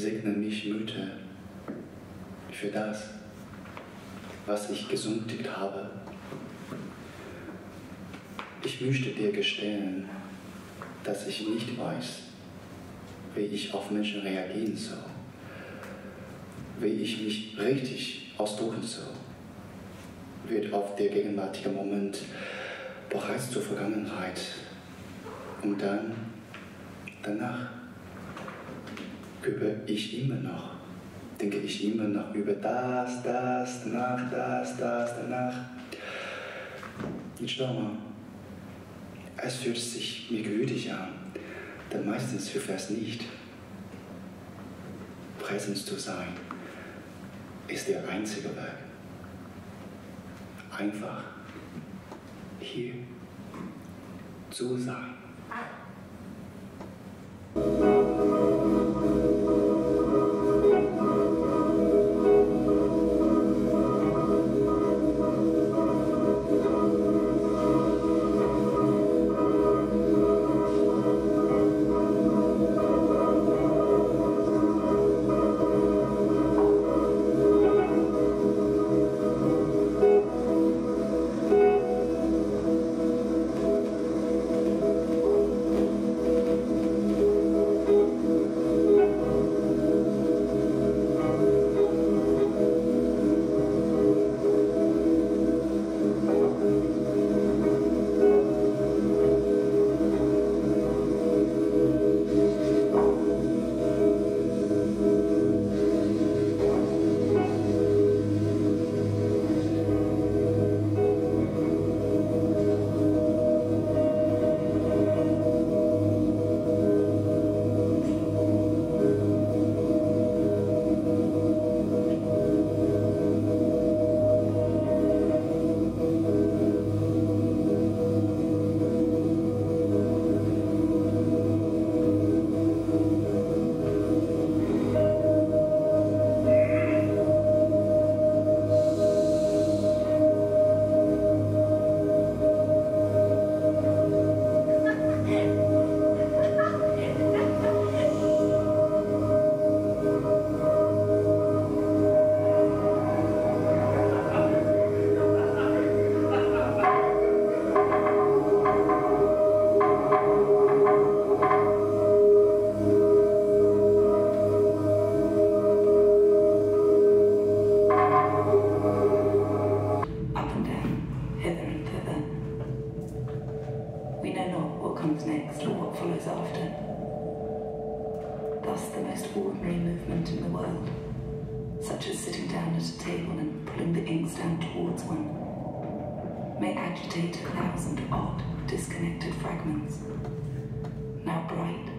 segne mich, Mütter, für das, was ich gesündigt habe. Ich möchte dir gestehen, dass ich nicht weiß, wie ich auf Menschen reagieren soll, wie ich mich richtig ausdrücken soll, wird auf der gegenwärtige Moment bereits zur Vergangenheit und dann, danach, übe ich immer noch, denke ich immer noch über das, das, danach, das, das, danach. Ich glaube, es fühlt sich mir gütig an, denn meistens hilft es nicht. Präsent zu sein ist der einzige Weg. Einfach hier zu sein. What follows after. Thus, the most ordinary movement in the world, such as sitting down at a table and pulling the inkstand towards one, may agitate a thousand odd, disconnected fragments, now bright,